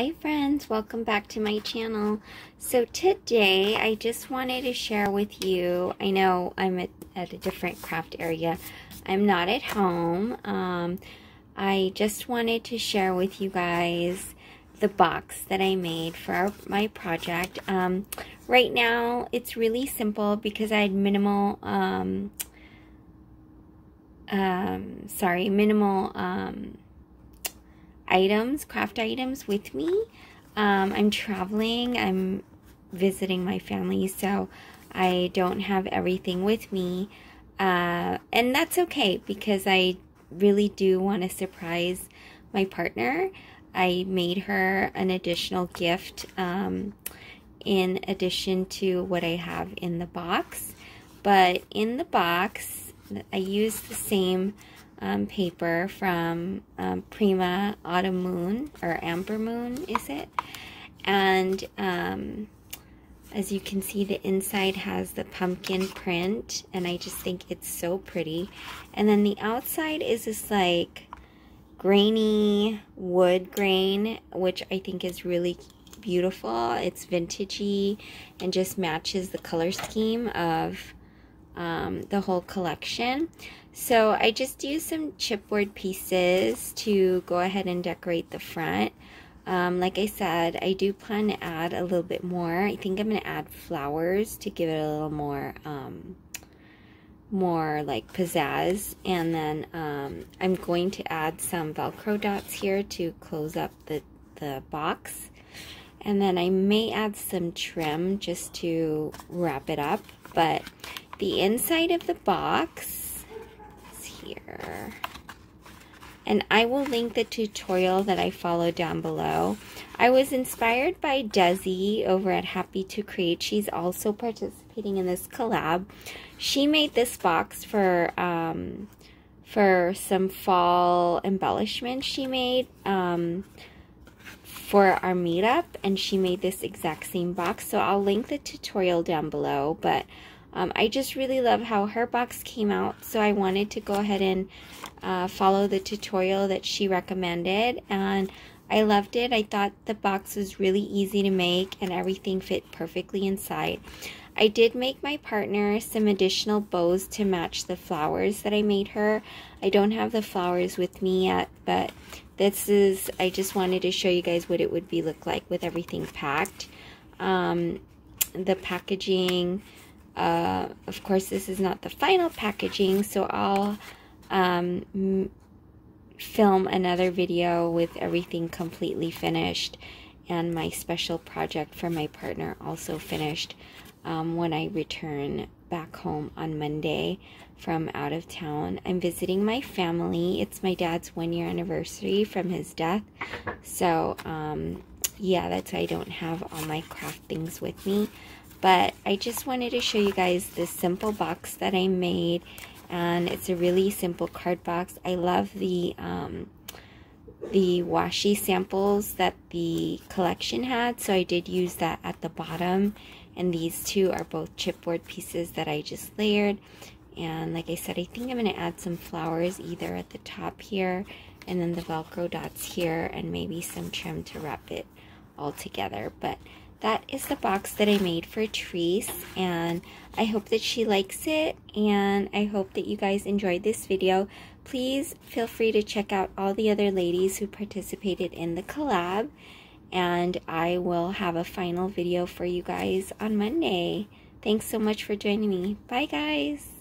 Hi friends, welcome back to my channel. So today I just wanted to share with you, I know I'm at, at a different craft area. I'm not at home. Um, I just wanted to share with you guys the box that I made for our, my project. Um, right now it's really simple because I had minimal, um, um, sorry, minimal, um, items, craft items with me. Um, I'm traveling, I'm visiting my family, so I don't have everything with me. Uh, and that's okay because I really do want to surprise my partner. I made her an additional gift um, in addition to what I have in the box. But in the box, I used the same um, paper from um, Prima Autumn Moon, or Amber Moon, is it? And um, as you can see, the inside has the pumpkin print, and I just think it's so pretty. And then the outside is this like grainy wood grain, which I think is really beautiful. It's vintagey and just matches the color scheme of um, the whole collection. So I just used some chipboard pieces to go ahead and decorate the front. Um, like I said, I do plan to add a little bit more. I think I'm going to add flowers to give it a little more, um, more like pizzazz. And then um, I'm going to add some Velcro dots here to close up the, the box. And then I may add some trim just to wrap it up. But the inside of the box is here. And I will link the tutorial that I followed down below. I was inspired by Desi over at Happy to Create. She's also participating in this collab. She made this box for um, for some fall embellishments she made um, for our meetup. And she made this exact same box. So I'll link the tutorial down below. But um, I just really love how her box came out, so I wanted to go ahead and uh, follow the tutorial that she recommended, and I loved it. I thought the box was really easy to make, and everything fit perfectly inside. I did make my partner some additional bows to match the flowers that I made her. I don't have the flowers with me yet, but this is, I just wanted to show you guys what it would be look like with everything packed. Um, the packaging uh, of course, this is not the final packaging, so I'll um, film another video with everything completely finished and my special project for my partner also finished um, when I return back home on Monday from out of town. I'm visiting my family. It's my dad's one year anniversary from his death. So, um, yeah, that's why I don't have all my craft things with me. But I just wanted to show you guys this simple box that I made. And it's a really simple card box. I love the, um, the washi samples that the collection had. So I did use that at the bottom. And these two are both chipboard pieces that I just layered. And like I said, I think I'm going to add some flowers either at the top here and then the Velcro dots here and maybe some trim to wrap it all together. But that is the box that I made for Trice and I hope that she likes it and I hope that you guys enjoyed this video. Please feel free to check out all the other ladies who participated in the collab and I will have a final video for you guys on Monday. Thanks so much for joining me. Bye guys!